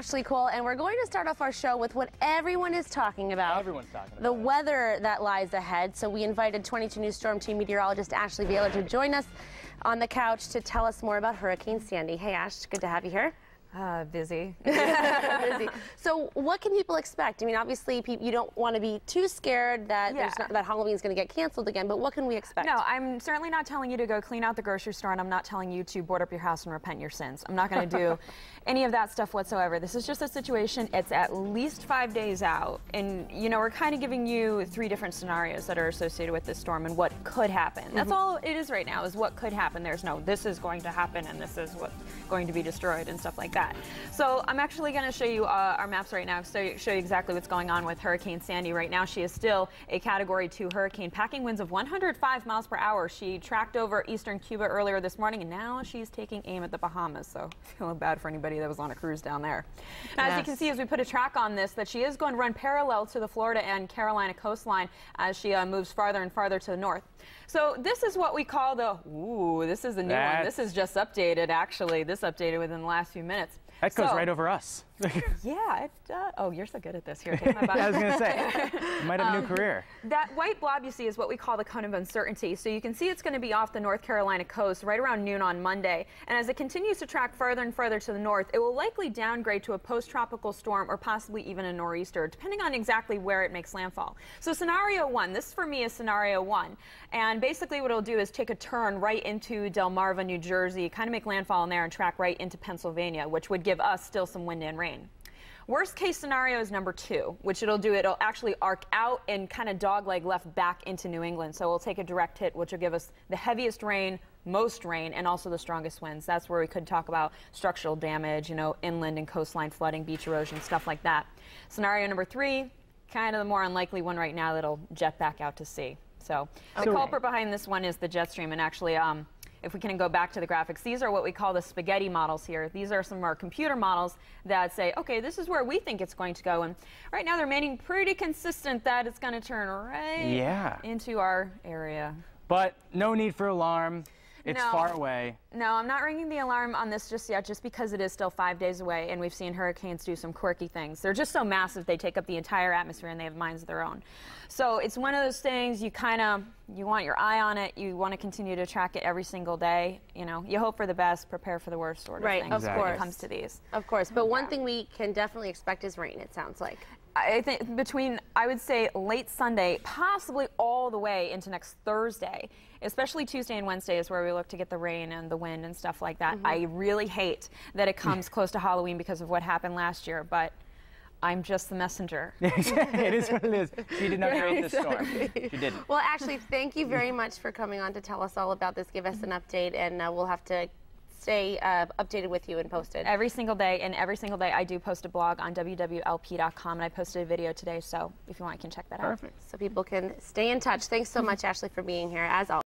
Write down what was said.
Ashley Kohl, and we're going to start off our show with what everyone is talking about. Everyone's talking about The weather that lies ahead. So we invited 22 News Storm Team meteorologist Ashley Baylor to join us on the couch to tell us more about Hurricane Sandy. Hey, Ash, good to have you here. Uh, busy. Busy. So, what can people expect? I mean, obviously, you don't want to be too scared that there's Yeah. not, that Halloween is going to get canceled again. But what can we expect? No, I'm certainly not telling you to go clean out the grocery store, and I'm not telling you to board up your house and repent your sins. I'm not going to do any of that stuff whatsoever. This is just a situation. It's at least five days out, and you know we're kind of giving you three different scenarios that are associated with this storm and what could happen. That's all it is right now. Is what could happen. There's no this is going to happen and this is what's going to be destroyed and stuff like that. So I'm actually going to show you uh, our maps right now, so show you exactly what's going on with Hurricane Sandy right now. She is still a Category 2 hurricane, packing winds of 105 miles per hour. She tracked over eastern Cuba earlier this morning, and now she's taking aim at the Bahamas. So feeling bad for anybody that was on a cruise down there. Now, As you can see, as we put a track on this, that she is going to run parallel to the Florida and Carolina coastline as she uh, moves farther and farther to the north. So this is what we call the ooh. This is a new one. This is just updated. Actually, this updated within the last few minutes minutes. That goes So- right over us. Yeah. It, uh, oh, you're so good at this. Here, take my I was gonna say, you might have a new career. That white blob you see is what we call the cone of uncertainty. So you can see it's going to be off the North Carolina coast right around noon on Monday. And as it continues to track further and further to the north, it will likely downgrade to a post-tropical storm or possibly even a nor'easter, depending on exactly where it makes landfall. So scenario one, this for me is scenario one. And basically what it'll do is take a turn right into Delmarva, New Jersey, kind of make landfall in there and track right into Pennsylvania, which would give us still some wind and rain. Worst case scenario is number two, which it'll do, it'll actually arc out and kind of dogleg left back into New England. So we'll take a direct hit, which will give us the heaviest rain, most rain, and also the strongest winds. That's where we could talk about structural damage, you know, inland and coastline flooding, beach erosion, stuff like that. Scenario number three, kind of the more unlikely one right now that'll jet back out to sea. So the culprit behind this one is the jet stream, and actually, um, if we can go back to the graphics, these are what we call the spaghetti models here. These are some of our computer models that say, okay, this is where we think it's going to go. And right now they're remaining pretty consistent that it's going to turn right Yeah. into our area. But no need for alarm. It's No. far away. No, I'm not ringing the alarm on this just yet, just because it is still five days away, and we've seen hurricanes do some quirky things. They're just so massive; they take up the entire atmosphere, and they have minds of their own. So it's one of those things you kind of you want your eye on it. You want to continue to track it every single day. You know, you hope for the best, prepare for the worst, sort of Right, thing. of when course. it comes to these. Of course. But one thing we can definitely expect is rain. It sounds like. I think between, I would say, late Sunday, possibly all the way into next Thursday, especially Tuesday and Wednesday is where we look to get the rain and the wind and stuff like that. I really hate that it comes close to Halloween because of what happened last year, but I'm just the messenger. it is what it is. She did not create this storm. She didn't. Well, actually, thank you very much for coming on to tell us all about this. Give us an update, and uh, we'll have to stay uh, updated with you and posted. Every single day, and every single day I do post a blog on wwlp.com, and I posted a video today, so if you want, you can check that out. Perfect. So people can stay in touch. Thanks so much, Ashley, for being here, as always.